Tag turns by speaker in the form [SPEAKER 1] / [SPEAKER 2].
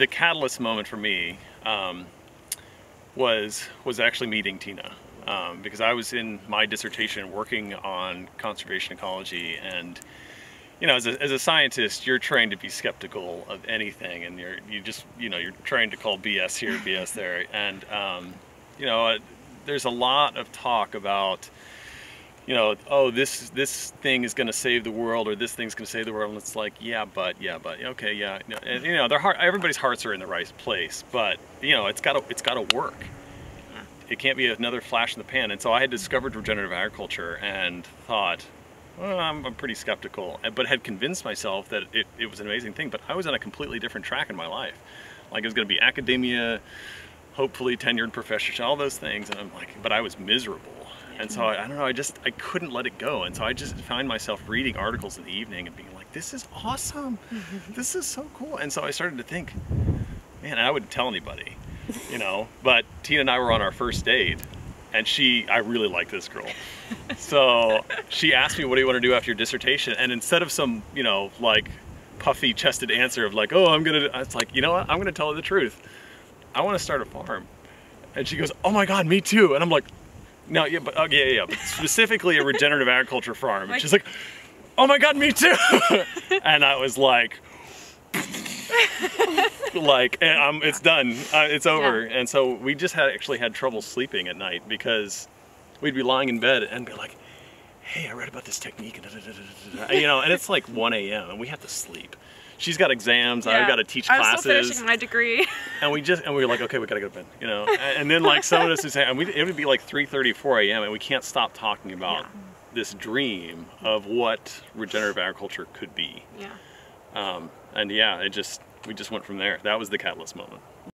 [SPEAKER 1] The catalyst moment for me um, was was actually meeting Tina um, because I was in my dissertation working on conservation ecology and you know as a, as a scientist you're trained to be skeptical of anything and you're you just you know you're trying to call BS here BS there. And um, you know uh, there's a lot of talk about you know, oh, this this thing is going to save the world, or this thing's going to save the world, and it's like, yeah, but, yeah, but, okay, yeah, and you know, their heart, everybody's hearts are in the right place, but you know, it's got to it's got to work. It can't be another flash in the pan. And so I had discovered regenerative agriculture and thought, well, I'm, I'm pretty skeptical, but had convinced myself that it, it was an amazing thing. But I was on a completely different track in my life. Like it was going to be academia, hopefully tenured professorship, all those things. And I'm like, but I was miserable and so mm-hmm. I, I, don't know, I just, I couldn't let it go. And so I just find myself reading articles in the evening and being like, this is awesome. this is so cool. And so I started to think, man, I wouldn't tell anybody, you know, but Tina and I were on our first date and she, I really like this girl. so she asked me, what do you want to do after your dissertation? And instead of some, you know, like puffy chested answer of like, oh, I'm going to, it's like, you know what? I'm going to tell her the truth. I want to start a farm. And she goes, oh my God, me too. And I'm like, no, yeah, but oh, yeah, yeah, but specifically a regenerative agriculture farm. And she's like, oh my god, me too. and I was like, like, um, it's done, uh, it's over. Yeah. And so we just had actually had trouble sleeping at night because we'd be lying in bed and be like, hey, I read about this technique, you know, and it's like 1 a.m. and we have to sleep she's got exams, yeah. I've got to teach classes.
[SPEAKER 2] I'm still finishing my degree.
[SPEAKER 1] and we just, and we were like, okay, we gotta go to bed, you know? and then like some of us would say, and we, it would be like 3.30, 4 a.m. and we can't stop talking about yeah. this dream of what regenerative agriculture could be.
[SPEAKER 2] Yeah.
[SPEAKER 1] Um, and yeah, it just, we just went from there. That was the catalyst moment.